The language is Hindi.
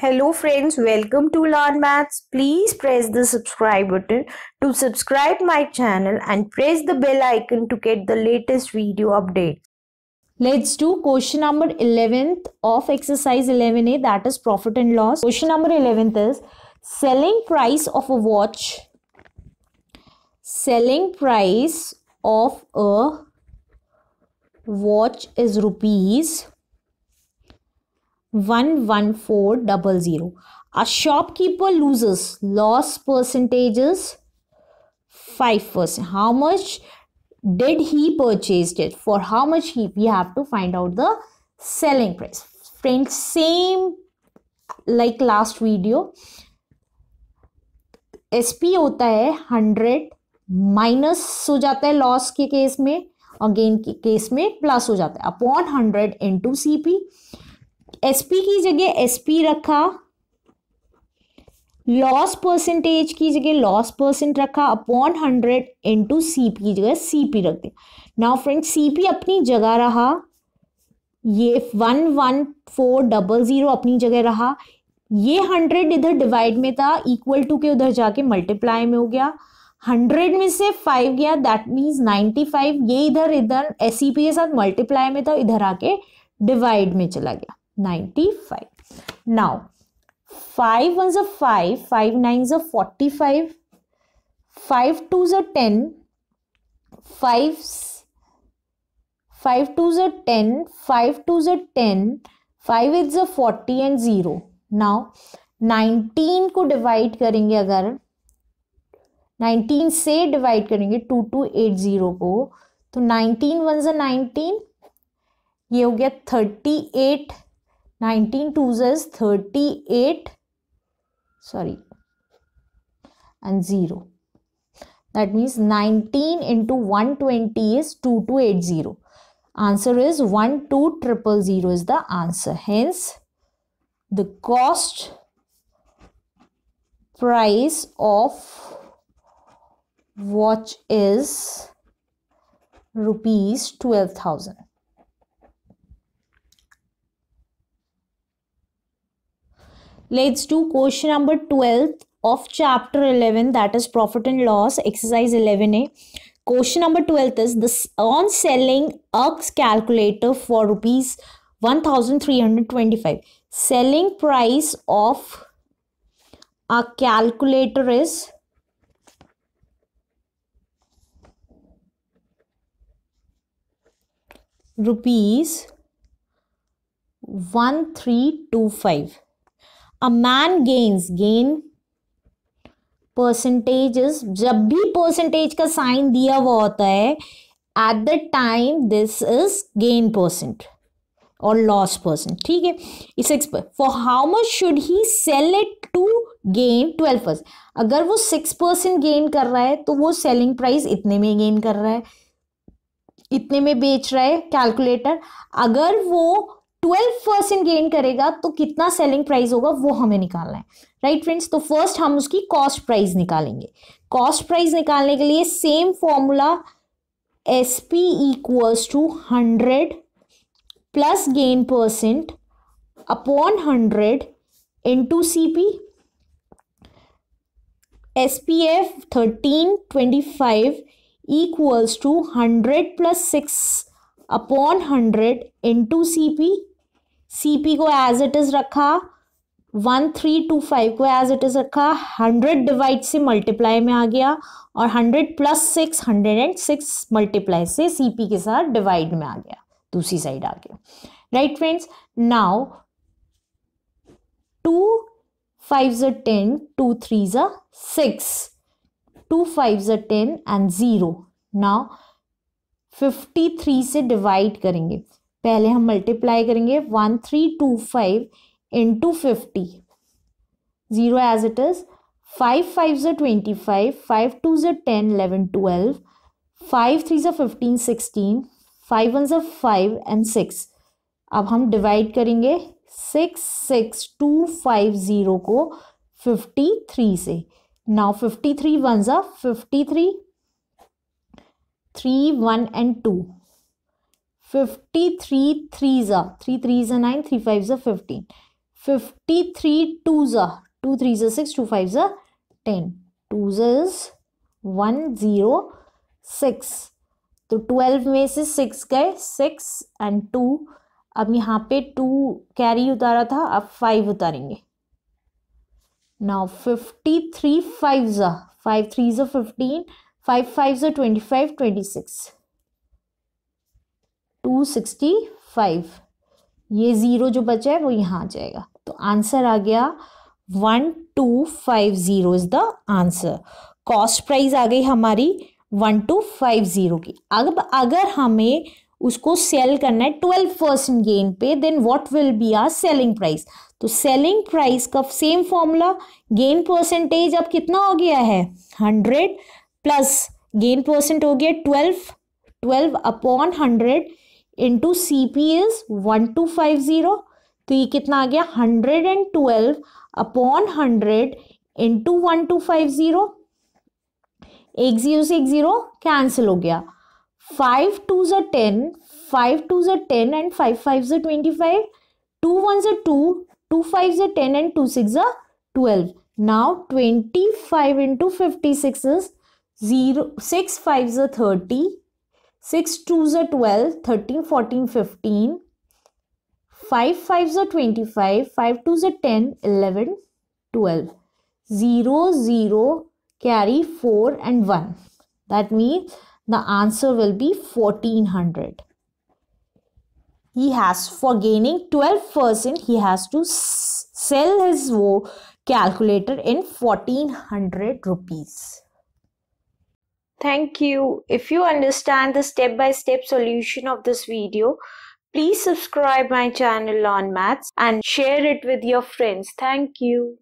Hello friends, welcome to Learn Maths. Please press the subscribe button to subscribe my channel and press the bell icon to get the latest video update. Let's do question number 11th of exercise 11a that is profit and loss. Question number 11th is selling price of a watch. Selling price of a watch is rupees one one four double zero a shopkeeper loses loss percentage five percent how much did he purchase it for how much he we have to find out the selling price friend same like last video S P होता है हंड्रेड माइनस हो जाता है लॉस के केस में और गेन के केस में प्लस हो जाता है. Upon hundred into C P SP की जगह एसपी रखा लॉस परसेंटेज की जगह लॉस परसेंट रखा अपॉन हंड्रेड इंटू सीपी की जगह सीपी रख दिया। नाउ फ्रेंड सीपी अपनी जगह रहा, ये one one four double zero अपनी जगह रहा, ये हंड्रेड इधर डिवाइड में था इक्वल टू के उधर जाके मल्टीप्लाई में हो गया। हंड्रेड में से फाइव गया दैट मीन्स नाइन्टी फाइव ये इधर इधर एस के साथ मल्टीप्लाई में था, इधर आके डिवाइड में चला गया। 95 now 5 ones are 5 5 nines are 45 5 twos are 10 5 5 twos are 10 5 twos are 10 5 eights are 40 and 0 now 19 को डिवाइड करेंगे अगर 19 से डिवाइड करेंगे 2280 को तो 19 वन ज़ा 19 ये हो गया 38 19 twos is 38 sorry. And 0 that means 19 into 120 is 2280 answer is 12000 is the answer. Hence the cost price of watch is rupees 12000 Let's do question number 12 of chapter 11 that is profit and loss exercise 11a. Question number 12 is this on selling a calculator for rupees 1325. Selling price of a calculator is rupees 1325 a man gains gain percentages जब भी परसेंटेज का साइन दिया हुआ होता है at the time this is gain percent और लॉस परसेंट ठीक है? इस for how much should he sell it to gain twelve percent अगर वो सिक्स परसेंट गेन कर रहा है तो वो सेलिंग प्राइस इतने में गेन कर रहा है। इतने में बेच रहा है कैलकुलेटर अगर वो ट्वेल्व परसेंट गेन करेगा तो कितना सेलिंग प्राइस होगा, वो हमें निकालना है। राइट फ्रेंड्स तो फ़र्स्ट हम उसकी कॉस्ट प्राइस निकालेंगे। कॉस्ट प्राइस निकालने के लिए same formula S P equals to hundred plus gain percent upon hundred into C P S P of thirteen twenty five equals to hundred plus six upon hundred into C P C P को एज इट इज़ रखा वन थ्री टू फाइव को एज इट इज़ रखा हंड्रेड डिवाइड से मल्टीप्लाई में आ गया और hundred plus six hundred and six multiply से सी पी के साथ डिवाइड में आ गया, दूसरी साइड आ गया right friends now two five ज़ टेन टू थ्री ज़ सिक्स टू फाइव ज़ ten and zero now fifty three से डिवाइड करेंगे। पहले हम मल्टीप्लाई करेंगे one three two five into fifty zero as it is five five ज़ ट्वेंटी फाइव फाइव टू ज़ ten eleven twelve five three ज़ फिफ्टीन सिक्सटीन फाइव वन ज़ फाइव एंड सिक्स अब हम डिवाइड करेंगे six six two five zero को फिफ्टी थ्री से. नाउ फिफ्टी थ्री वन ज़ा fifty three three one and two fifty three three ज़ा थ्री थ्री ज़ा नाइन थ्री फाइव ज़ा fifteen 53 twos are. 2 threes are 6 2 fives are 10 twos is 1 0 6 तो 12 में से सिक्स गए सिक्स एंड टू अब यहाँ पे टू कैरी उतारा था, अब फाइव उतारेंगे. Now 53 fives are. 5 threes are 15 5 fives are 25 26 265 ये ज़ीरो जो बचा है, वो यहाँ आ जाएगा। तो आंसर आ गया one two five zero is the answer cost price आ गई हमारी वन टू फाइव ज़ीरो की। अब अगर हमें उसको सेल करना है ट्वेल्व परसेंट गेन पे then what will be our selling price तो सेलिंग प्राइस का सेम फॉर्मूला गेन परसेंटेज अब कितना हो गया है? हंड्रेड प्लस गेन परसेंट हो गया twelve twelve upon hundred into C P is one two five zero तो ये कितना आ गया? Hundred and twelve upon hundred into one two five zero एक ज़ीरो से एक ज़ीरो कैंसिल हो गया। फाइव टू ज़ा टेन फाइव टू ज़ा टेन एंड फाइव फाइव ज़ा ट्वेंटी फाइव टू वन ज़ा टू टू फाइव ज़ा टेन एंड टू सिक्स ज़ा twelve now twenty five into fifty six is zero six five 6 2s are 12, 13, 14, 15. 5 5s are 25, 5 2s are 10, 11, 12. 0, 0, carry 4 and 1. That means the answer will be 1400. He has for gaining 12% he has to sell his calculator in 1400 rupees. Thank you. If you understand the step-by-step solution of this video, please subscribe my channel on maths and share it with your friends. Thank you.